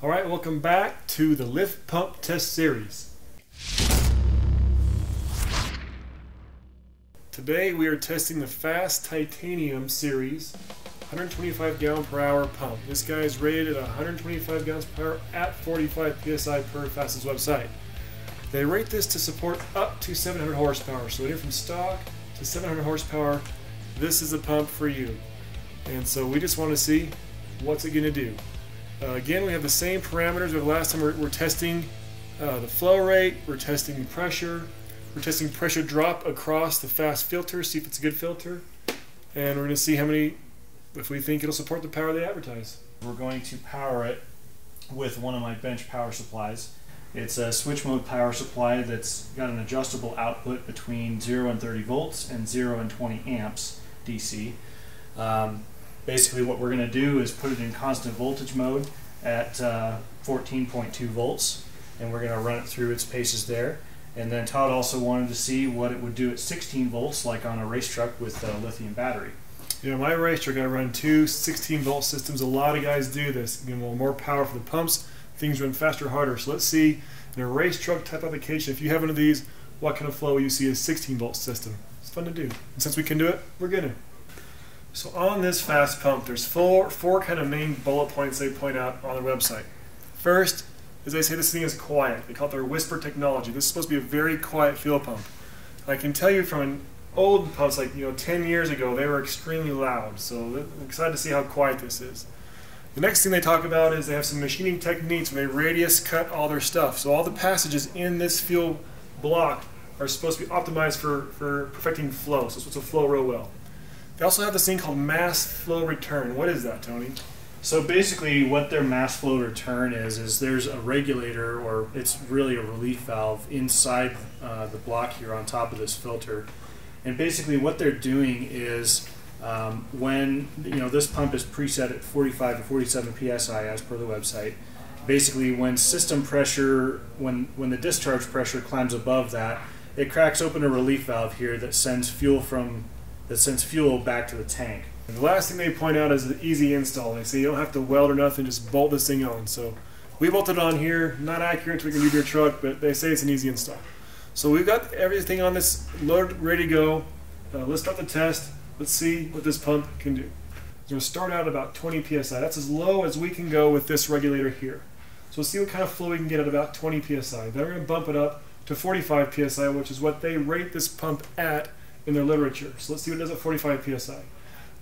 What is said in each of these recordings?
All right, welcome back to the lift pump test series. Today we are testing the FASS Titanium series 125 gallon per hour pump. This guy is rated at 125 gallons per hour at 45 psi per FASS's website. They rate this to support up to 700 horsepower. So anywhere from stock to 700 horsepower, this is a pump for you. And so we just want to see what's it going to do. Uh, again, we have the same parameters as last time. We're, we're testing uh, the flow rate, we're testing pressure, we're testing pressure drop across the FASS filter, see if it's a good filter, and we're going to see how many, if we think it'll support the power they advertise. We're going to power it with one of my bench power supplies. It's a switch mode power supply that's got an adjustable output between 0 and 30 volts and 0 and 20 amps DC. Um, basically what we're going to do is put it in constant voltage mode at uh, 14.2 volts and we're going to run it through its paces there. And then Todd also wanted to see what it would do at 16 volts like on a race truck with a lithium battery. You know, my race truck, I run two 16 volt systems. A lot of guys do this. You know, more power for the pumps, things run faster, harder. So let's see in a race truck type application, if you have one of these, what kind of flow you see a 16 volt system. It's fun to do. And since we can do it, we're gonna. So on this FASS pump, there's four, four kind of main bullet points they point out on their website. First, as they say, this thing is quiet. They call it their whisper technology. This is supposed to be a very quiet fuel pump. I can tell you from an old pumps, like you know, 10 years ago, they were extremely loud. So I'm excited to see how quiet this is. The next thing they talk about is they have some machining techniques where they radius cut all their stuff. So all the passages in this fuel block are supposed to be optimized for, for perfecting flow. So it's supposed to flow real well. They also have this thing called mass flow return. What is that, Tony? So basically what their mass flow return is, is there's a regulator or it's really a relief valve inside uh, the block here on top of this filter. And basically what they're doing is um, when, you know, this pump is preset at 45 to 47 PSI as per the website. Basically when system pressure, when, when the discharge pressure climbs above that, it cracks open a relief valve here that sends fuel from that sends fuel back to the tank. And the last thing they point out is the easy install. They say you don't have to weld or nothing, just bolt this thing on. So we bolted it on here, not accurate to what you can do to your truck, but they say it's an easy install. So we've got everything on this load ready to go. Uh, let's start the test. Let's see what this pump can do. We're going to start out at about 20 psi. That's as low as we can go with this regulator here. So we'll see what kind of flow we can get at about 20 psi. Then we're going to bump it up to 45 psi, which is what they rate this pump at in their literature. So let's see what it does at 45 psi.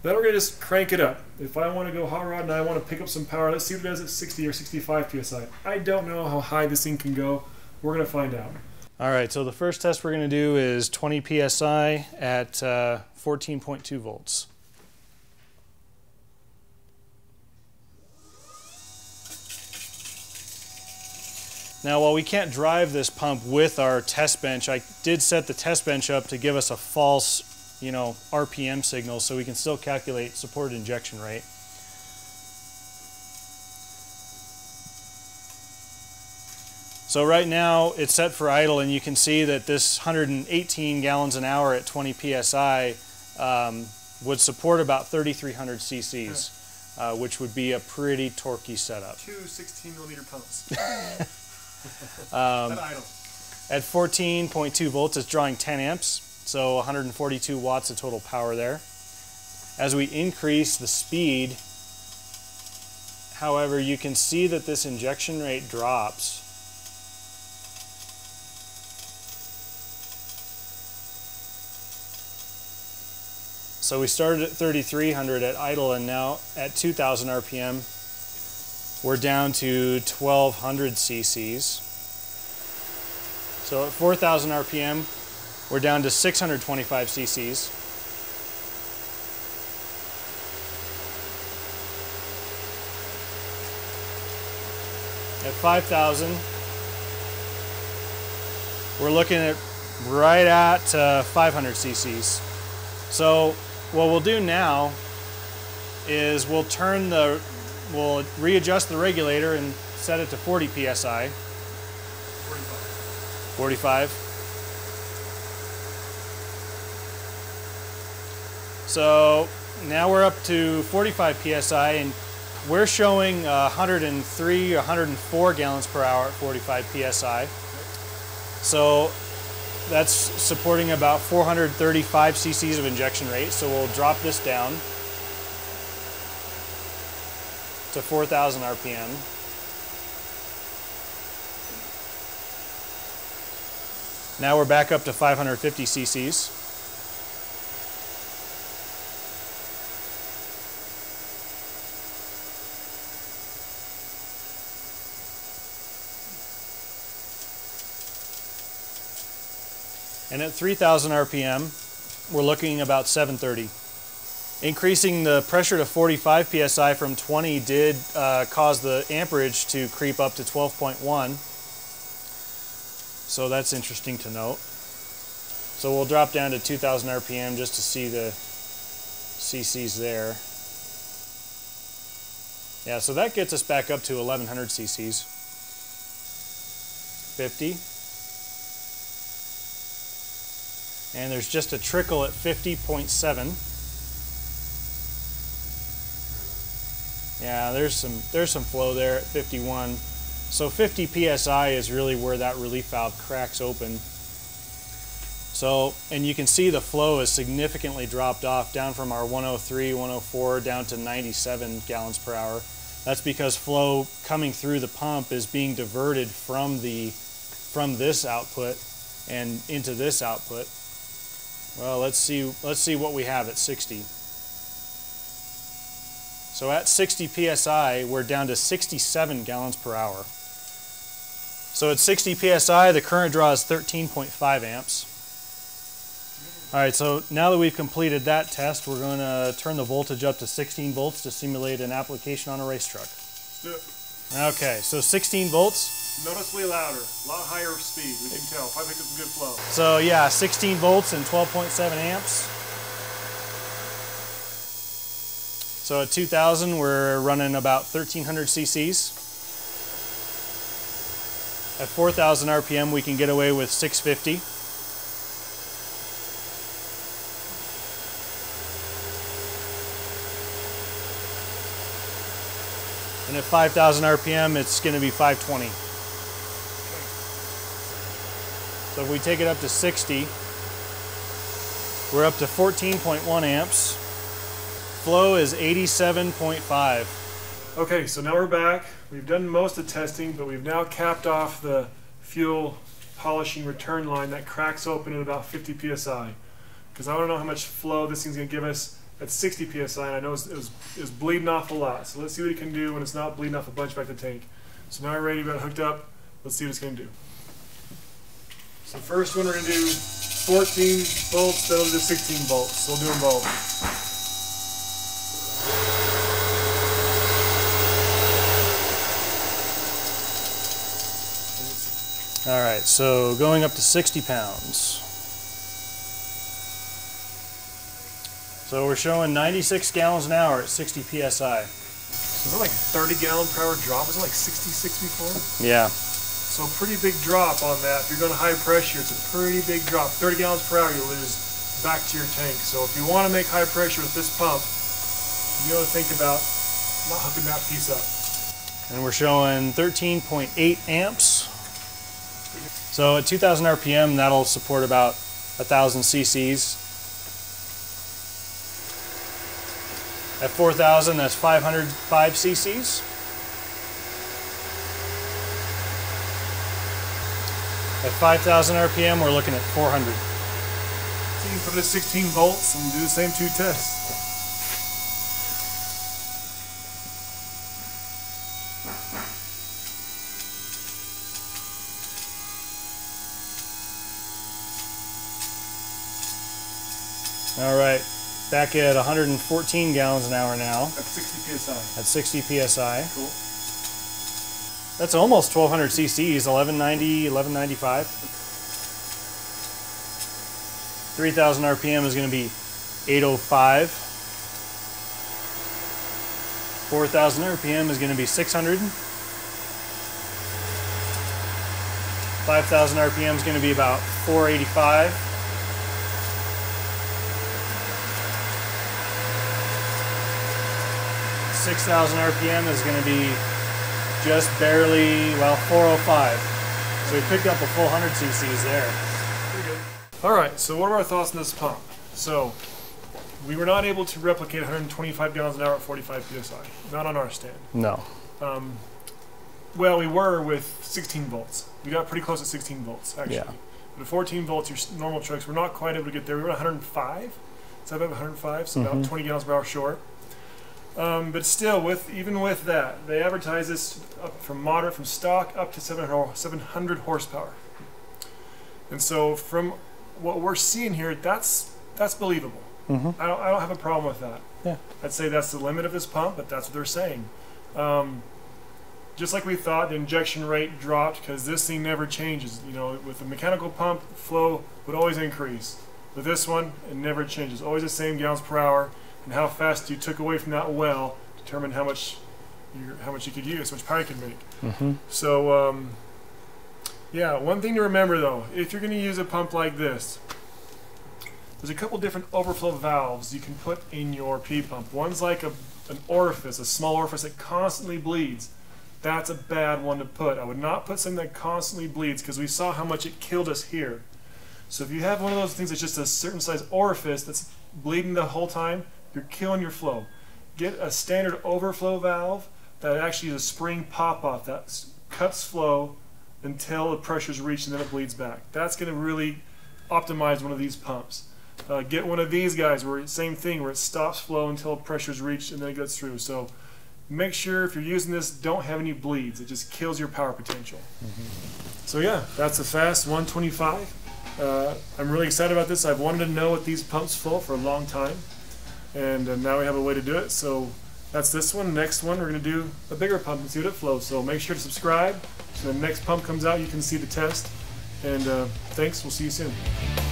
Then we're going to just crank it up. If I want to go hot rod and I want to pick up some power, let's see what it does at 60 or 65 psi. I don't know how high this thing can go. We're going to find out. All right, so the first test we're going to do is 20 psi at uh, 14.2 volts. Now, while we can't drive this pump with our test bench, I did set the test bench up to give us a false, you know, RPM signal so we can still calculate supported injection rate. So right now it's set for idle and you can see that this 118 gallons an hour at 20 psi um, would support about 3,300 cc's, uh, which would be a pretty torquey setup. Two 16 millimeter pumps. um, at 14.2 volts, it's drawing 10 amps, so 142 watts of total power there. As we increase the speed, however, you can see that this injection rate drops. So we started at 3,300 at idle and now at 2,000 RPM, we're down to 1200 cc's. So at 4000 RPM, we're down to 625 cc's. At 5000, we're looking at right at uh, 500 cc's. So what we'll do now is we'll turn the we'll readjust the regulator and set it to 40 psi. 45. 45. So now we're up to 45 psi and we're showing uh, 103 104 gallons per hour at 45 psi. So that's supporting about 435 cc's of injection rate. So we'll drop this down to 4,000 RPM. Now we're back up to 550 cc's. And at 3000 RPM, we're looking about 730. Increasing the pressure to 45 psi from 20 did uh, cause the amperage to creep up to 12.1. So that's interesting to note. So we'll drop down to 2000 RPM just to see the cc's there. Yeah, so that gets us back up to 1100 cc's. 50. and there's just a trickle at 50.7. Yeah, there's some there's some flow there at 51. So 50 psi is really where that relief valve cracks open. So, and you can see the flow is significantly dropped off down from our 103, 104 down to 97 gallons per hour. That's because flow coming through the pump is being diverted from the from this output and into this output. Well, let's see, let's see what we have at 60. So at 60 psi, we're down to 67 gallons per hour. So at 60 psi, the current draw is 13.5 amps. All right, so now that we've completed that test, we're going to turn the voltage up to 16 volts to simulate an application on a race truck. Okay, so 16 volts noticeably louder, a lot higher speed. We can tell. Probably some good flow. So yeah, 16 volts and 12.7 amps. So at 2000, we're running about 1300 cc's. At 4000 RPM, we can get away with 650. And at 5000 RPM, it's going to be 520. So if we take it up to 60, we're up to 14.1 amps. Flow is 87.5. Okay, so now we're back. We've done most of the testing, but we've now capped off the fuel polishing return line that cracks open at about 50 psi. Because I want to know how much flow this thing's going to give us at 60 psi, and I know it was, it, was, it was bleeding off a lot. So let's see what it can do when it's not bleeding off a bunch back the tank. So now we're ready, we got it hooked up. Let's see what it's going to do. So first one we're going to do 14 volts, then we'll do 16 volts. So we'll do them both. All right, so going up to 60 pounds. So we're showing 96 gallons an hour at 60 psi. So is that like 30 gallon per hour drop? Was it like 66 before? Yeah. So pretty big drop on that. If you're going to high pressure, it's a pretty big drop. 30 gallons per hour you lose back to your tank. So if you want to make high pressure with this pump, you got to think about not hooking that piece up. And we're showing 13.8 amps. So at 2000 RPM, that'll support about 1,000 cc's. At 4,000, that's 505 cc's. At 5,000 RPM, we're looking at 400. So you put it at 16 volts and do the same two tests. All right, back at 114 gallons an hour now. At 60 psi. At 60 psi. Cool. That's almost 1200 cc's, 1190, 1195. 3000 RPM is going to be 805. 4000 RPM is going to be 600. 5000 RPM is going to be about 485. 6,000 RPM is going to be just barely, well, 405. So we picked up a full 100 cc's there. All right, so what are our thoughts on this pump? So we were not able to replicate 125 gallons an hour at 45 psi, not on our stand. No. Um, well, we were with 16 volts. We got pretty close at 16 volts, actually. Yeah. But at 14 volts, your normal trucks, we're not quite able to get there. We were at 105. Is that about 105? So about Mhm. 20 gallons per hour short. Um, but still, with even with that, they advertise this up from moderate, from stock up to 700, 700 horsepower. And so, from what we're seeing here, that's that's believable. Mm-hmm. I don't, I don't have a problem with that. Yeah. I'd say that's the limit of this pump, but that's what they're saying. Um, just like we thought, the injection rate dropped because this thing never changes. You know, with the mechanical pump, flow would always increase. With this one, it never changes. Always the same gallons per hour, and how fast you took away from that well determined how much you how much you could use, how much power you could make. Mm-hmm. So, um, yeah, one thing to remember though, if you're going to use a pump like this, there's a couple different overflow valves you can put in your P pump. One's like a, an orifice, a small orifice that constantly bleeds. That's a bad one to put. I would not put something that constantly bleeds because we saw how much it killed us here. So if you have one of those things that's just a certain size orifice that's bleeding the whole time, you're killing your flow. Get a standard overflow valve that actually is a spring pop off that cuts flow until the pressure's reached and then it bleeds back. That's going to really optimize one of these pumps. Uh, get one of these guys where same thing where it stops flow until pressure's reached and then it goes through. So make sure if you're using this, don't have any bleeds. It just kills your power potential. So yeah, that's a FASS 125. Uh, I'm really excited about this. I've wanted to know what these pumps flow for a long time, and uh, now we have a way to do it. So that's this one. Next one, we're going to do a bigger pump and see what it flows. So make sure to subscribe. So the next pump comes out, you can see the test. And uh, thanks. We'll see you soon.